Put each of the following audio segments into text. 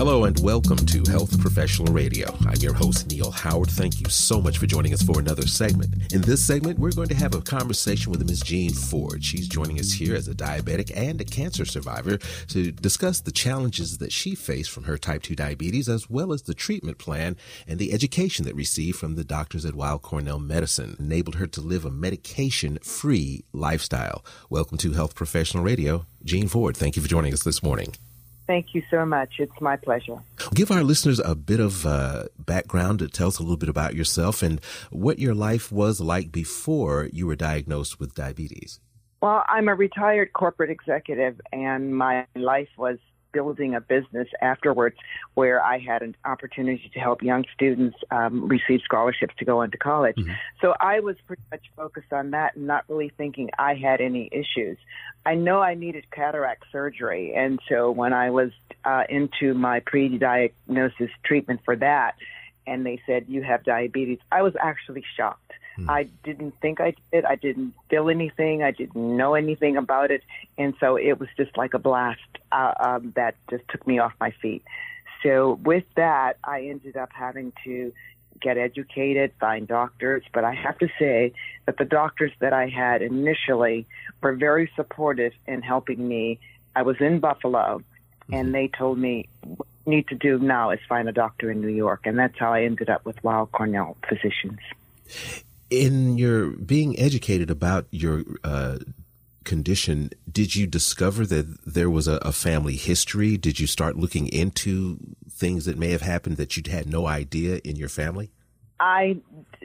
Hello and welcome to Health Professional Radio. I'm your host, Neil Howard. Thank you so much for joining us for another segment. In this segment, we're going to have a conversation with Ms. Jean Ford. She's joining us here as a diabetic and a cancer survivor to discuss the challenges that she faced from her type 2 diabetes, as well as the treatment plan and the education that received from the doctors at Weill Cornell Medicine enabled her to live a medication free lifestyle. Welcome to Health Professional Radio. Jean Ford, thank you for joining us this morning. Thank you so much. It's my pleasure. Give our listeners a bit of uh, background to tell us a little bit about yourself and what your life was like before you were diagnosed with diabetes. Well, I'm a retired corporate executive, and my life was building a business afterwards where I had an opportunity to help young students um, receive scholarships to go into college. Mm-hmm. So I was pretty much focused on that and not really thinking I had any issues. I know I needed cataract surgery, and so when I was uh, into my pre-diagnosis treatment for that, and they said you have diabetes, I was actually shocked Hmm. I didn't think I did. I didn't feel anything. I didn't know anything about it. And so it was just like a blast uh, um, that just took me off my feet. So with that, I ended up having to get educated, find doctors. But I have to say that the doctors that I had initially were very supportive in helping me. I was in Buffalo, and hmm. they told me what you need to do now is find a doctor in New York, and that's how I ended up with Weill Cornell Physicians in your being educated about your uh, condition, did you discover that there was a, a, family history? Did you start looking into things that may have happened that you'd had no idea in your family? I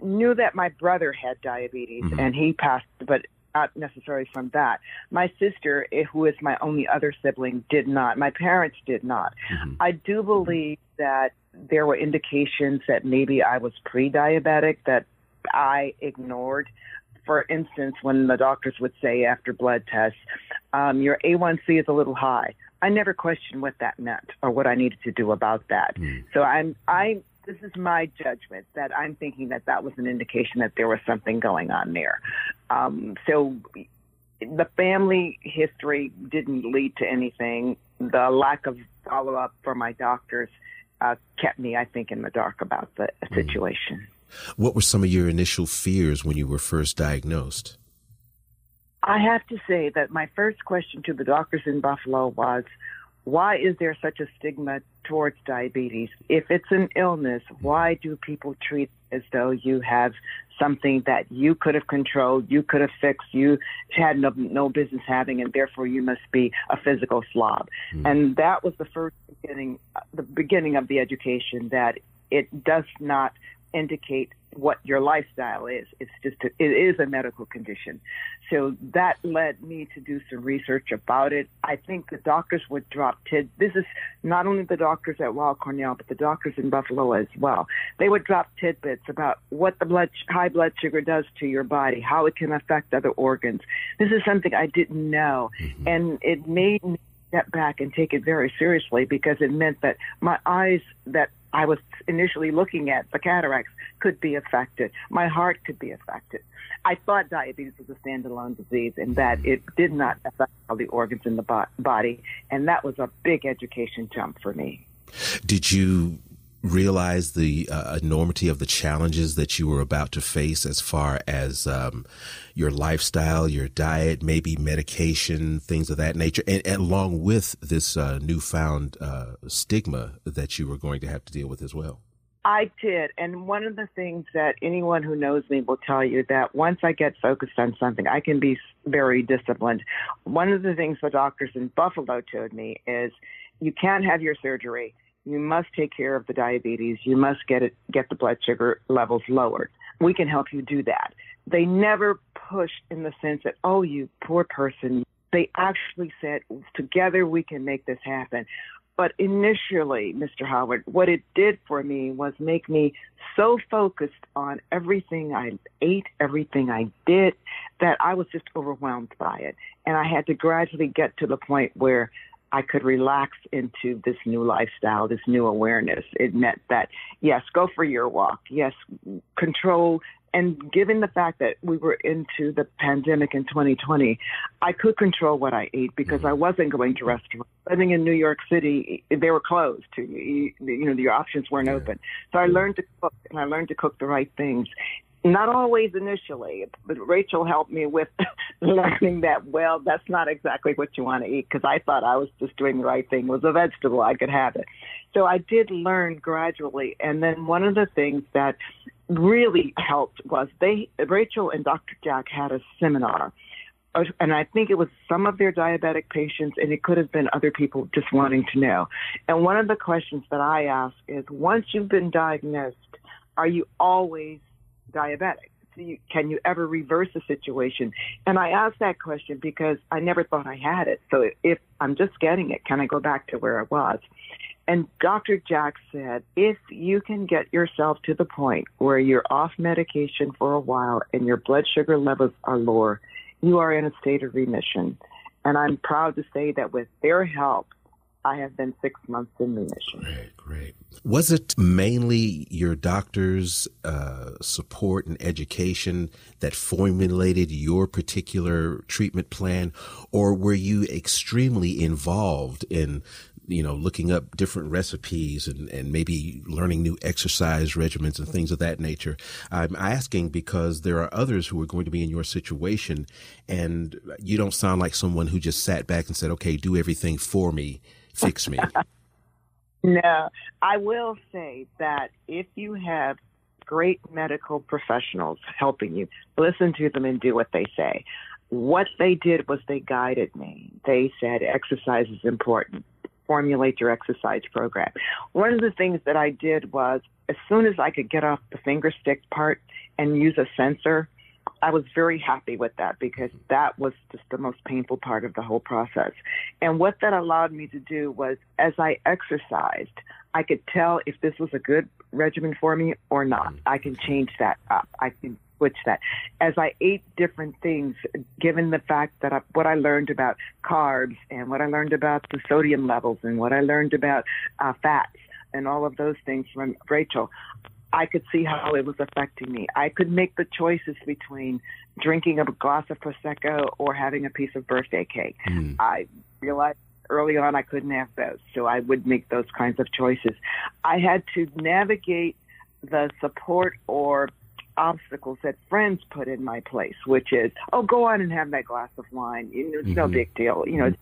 knew that my brother had diabetes mm-hmm. and he passed, but not necessarily from that. My sister, eh, who is my only other sibling, did not. My parents did not. Mm-hmm. I do believe that there were indications that maybe I was pre diabetic, that I ignored. For instance, when the doctors would say after blood tests, um, your A1C is a little high. I never questioned what that meant or what I needed to do about that. Mm. So I'm I this is my judgment that I'm thinking that that was an indication that there was something going on there. Um, so the family history didn't lead to anything. The lack of follow up for my doctors uh, kept me, I think, in the dark about the mm. situation. What were some of your initial fears when you were first diagnosed? I have to say that my first question to the doctors in Buffalo was, why is there such a stigma towards diabetes? If it's an illness, why do people treat as though you have something that you could have controlled, you could have fixed, you had no, no business having, and therefore you must be a physical slob? Mm. And that was the first beginning, the beginning of the education that it does not indicate what your lifestyle is. It's just a, it is a medical condition. So that led me to do some research about it. I think the doctors would drop tid. This is not only the doctors at Weill Cornell, but the doctors in Buffalo as well. They would drop tidbits about what the blood high blood sugar does to your body, how it can affect other organs. This is something I didn't know, mm-hmm. and it made me step back and take it very seriously because it meant that my eyes that I was initially looking at, the cataracts, could be affected. My heart could be affected. I thought diabetes was a standalone disease and that it did not affect all the organs in the bo- body. And that was a big education jump for me. Did you realize the uh, enormity of the challenges that you were about to face as far as um, your lifestyle, your diet, maybe medication, things of that nature, and, and along with this uh, newfound uh, stigma that you were going to have to deal with as well. I did. And one of the things that anyone who knows me will tell you that once I get focused on something, I can be very disciplined. One of the things the doctors in Buffalo told me is you can't have your surgery you must take care of the diabetes. You must get it, get the blood sugar levels lowered. We can help you do that. They never pushed in the sense that, oh, you poor person. They actually said, together we can make this happen. But initially, Mr. Howard, what it did for me was make me so focused on everything I ate, everything I did, that I was just overwhelmed by it. And I had to gradually get to the point where I could relax into this new lifestyle, this new awareness. It meant that, yes, go for your walk. Yes, control And given the fact that we were into the pandemic in 2020, I could control what I ate because mm-hmm. I wasn't going to restaurants. Living in New York City, they were closed to you. You know, your options weren't open. So I learned to cook and I learned to cook the right things. Not always initially, but Rachel helped me with learning that, well, that's not exactly what you want to eat because I thought I was just doing the right thing. It was a vegetable, I could have it. So I did learn gradually. And then one of the things that really helped was they, Rachel and Dr. Jack had a seminar. Uh, and I think it was some of their diabetic patients, and it could have been other people just wanting to know. And one of the questions that I ask is once you've been diagnosed, are you always diabetic? So you, can you ever reverse the situation? And I asked that question because I never thought I had it. So if I'm just getting it, can I go back to where I was? And Dr. Jack said, if you can get yourself to the point where you're off medication for a while and your blood sugar levels are lower, you are in a state of remission. And I'm proud to say that with their help, I have been six months in remission. Great, great. Was it mainly your doctor's uh, support and education that formulated your particular treatment plan, or were you extremely involved in you know, looking up different recipes and, and maybe learning new exercise regimens and things of that nature. I'm asking because there are others who are going to be in your situation and you don't sound like someone who just sat back and said, okay, do everything for me, fix me. no, I will say that if you have great medical professionals helping you, listen to them and do what they say what they did was they guided me. They said exercise is important formulate your exercise program. One of the things that I did was as soon as I could get off the finger stick part and use a sensor, I was very happy with that because that was just the most painful part of the whole process. And what that allowed me to do was as I exercised, I could tell if this was a good regimen for me or not. I can change that up. I can switch that. As I ate different things, given the fact that I, what I learned about carbs and what I learned about the sodium levels and what I learned about uh, fats and all of those things from Rachel, I could see how it was affecting me. I could make the choices between drinking a glass of prosecco or having a piece of birthday cake. Mm. I realized early on I couldn't have both, so I would make those kinds of choices. I had to navigate the support or obstacles that friends put in my place, which is, oh, go on and have that glass of wine. It's mm-hmm. no big deal. You know,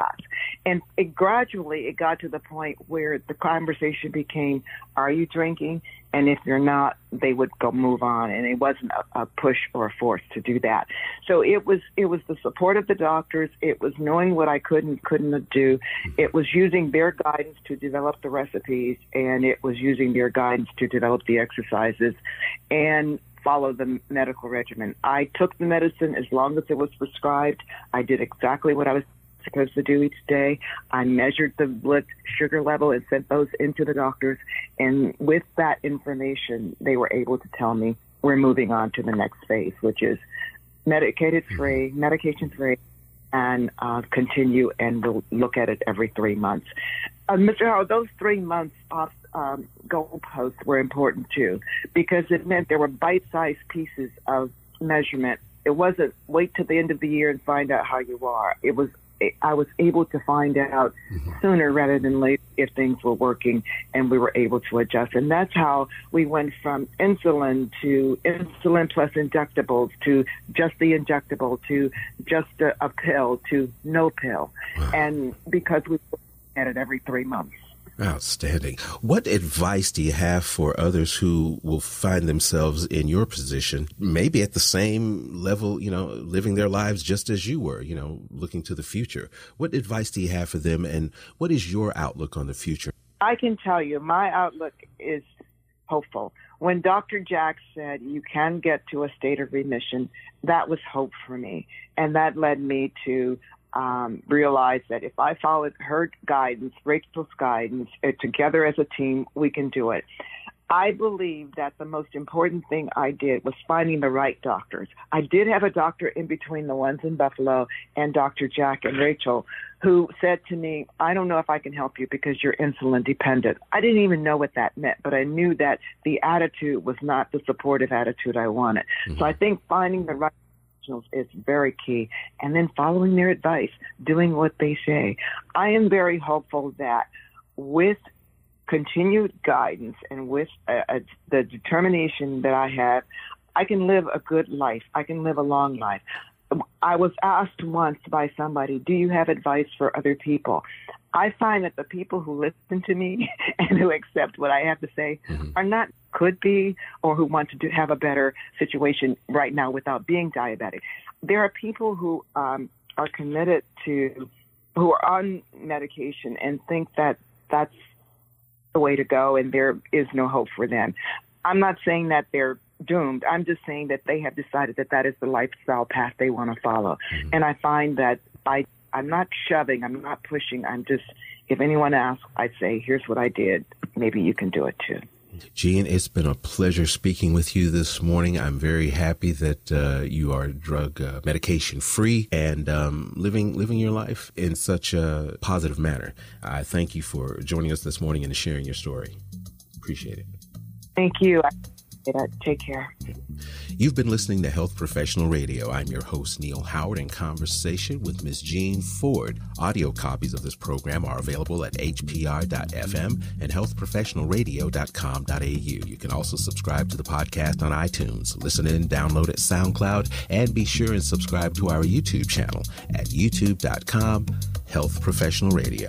mm-hmm. And it gradually it got to the point where the conversation became, "Are you drinking?" And if you're not, they would go move on, and it wasn't a, a push or a force to do that. So it was it was the support of the doctors. It was knowing what I could and couldn't do. It was using their guidance to develop the recipes, and it was using their guidance to develop the exercises, and follow the medical regimen. I took the medicine as long as it was prescribed. I did exactly what I was supposed to do each day. I measured the blood sugar level and sent those into the doctors. And with that information, they were able to tell me we're moving on to the next phase, which is medicated free, mm-hmm. medication free, and uh, continue and we'll look at it every three months. Uh, Mr. Howard, those three months off um, goalposts were important too because it meant there were bite-sized pieces of measurement. It wasn't wait till the end of the year and find out how you are. It was I was able to find out mm-hmm. sooner rather than later if things were working and we were able to adjust. And that's how we went from insulin to insulin plus injectables to just the injectable to just a, a pill to no pill. Wow. And because we at it every three months. Outstanding. What advice do you have for others who will find themselves in your position, maybe at the same level, you know, living their lives just as you were, you know, looking to the future? What advice do you have for them and what is your outlook on the future? I can tell you my outlook is hopeful. When Dr. Jack said you can get to a state of remission, that was hope for me. And that led me to um, realized that if I followed her guidance, Rachel's guidance, uh, together as a team, we can do it. I believe that the most important thing I did was finding the right doctors. I did have a doctor in between the ones in Buffalo and Dr. Jack and Rachel who said to me, I don't know if I can help you because you're insulin dependent. I didn't even know what that meant, but I knew that the attitude was not the supportive attitude I wanted. Mm-hmm. So I think finding the right professionals is very key and then following their advice, doing what they say. I am very hopeful that with continued guidance and with uh, uh, the determination that I have, I can live a good life. I can live a long life. I was asked once by somebody, Do you have advice for other people? I find that the people who listen to me and who accept what I have to say mm-hmm. are not could be or who want to do, have a better situation right now without being diabetic. There are people who um, are committed to, who are on medication and think that that's the way to go and there is no hope for them. I'm not saying that they're doomed. I'm just saying that they have decided that that is the lifestyle path they want to follow. Mm-hmm. And I find that by I'm not shoving, I'm not pushing. I'm just if anyone asks, I'd say, "Here's what I did. Maybe you can do it too." Jean, it's been a pleasure speaking with you this morning. I'm very happy that uh, you are drug uh, medication free and um, living living your life in such a positive manner. I thank you for joining us this morning and sharing your story. Appreciate it. Thank you. Take care. You've been listening to Health Professional Radio. I'm your host, Neil Howard, in conversation with Ms. Jean Ford. Audio copies of this program are available at hpr.fm and healthprofessionalradio.com.au. You can also subscribe to the podcast on iTunes, listen in, download at SoundCloud, and be sure and subscribe to our YouTube channel at youtube.com Health Professional Radio.